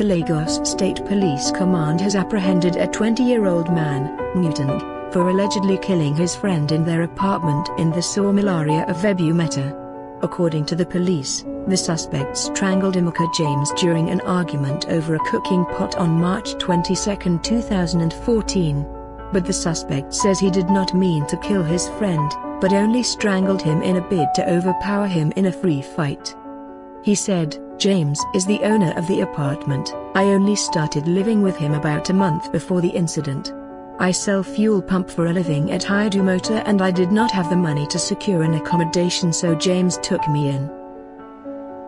The Lagos State Police Command has apprehended a 20-year-old man, Newton, for allegedly killing his friend in their apartment in the Sawmill area of Ebute Metta. According to the police, the suspect strangled Emeka James during an argument over a cooking pot on March 22, 2014. But the suspect says he did not mean to kill his friend, but only strangled him in a bid to overpower him in a free fight. He said, James is the owner of the apartment, I only started living with him about a month before the incident. I sell fuel pump for a living at Motor and I did not have the money to secure an accommodation so James took me in.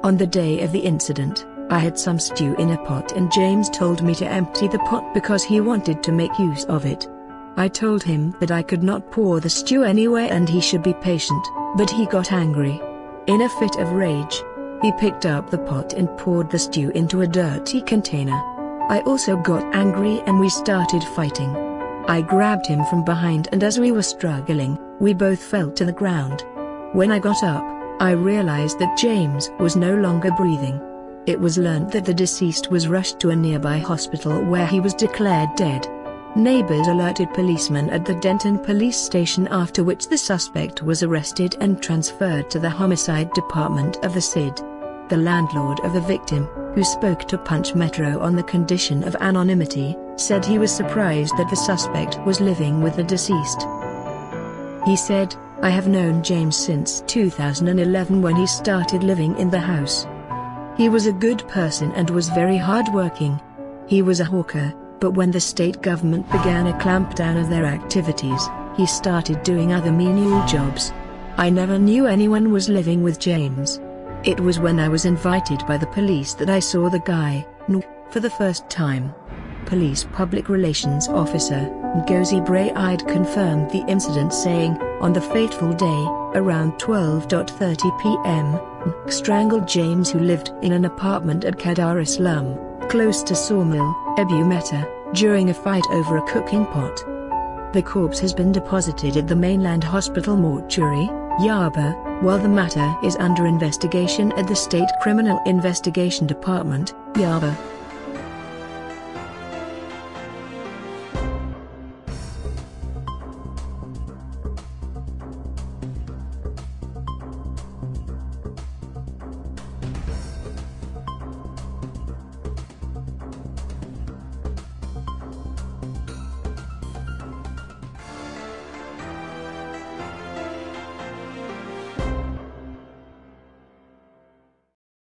On the day of the incident, I had some stew in a pot and James told me to empty the pot because he wanted to make use of it. I told him that I could not pour the stew anyway and he should be patient, but he got angry. In a fit of rage, he picked up the pot and poured the stew into a dirty container. I also got angry and we started fighting. I grabbed him from behind and as we were struggling, we both fell to the ground. When I got up, I realized that James was no longer breathing. It was learned that the deceased was rushed to a nearby hospital where he was declared dead. Neighbors alerted policemen at the Denton police station after which the suspect was arrested and transferred to the homicide department of the SID. The landlord of the victim, who spoke to Punch Metro on the condition of anonymity, said he was surprised that the suspect was living with the deceased. He said, I have known James since 2011 when he started living in the house. He was a good person and was very hardworking. He was a hawker, but when the state government began a clampdown of their activities, he started doing other menial jobs. I never knew anyone was living with James. It was when I was invited by the police that I saw the guy, for the first time. Police Public Relations Officer, Ngozi Braid confirmed the incident saying, on the fateful day, around 12.30 p.m., strangled James who lived in an apartment at Kadara Slum, close to Sawmill, Ebute Metta, during a fight over a cooking pot. The corpse has been deposited at the mainland hospital mortuary, Yaba, while the matter is under investigation at the State Criminal Investigation Department, Yaba.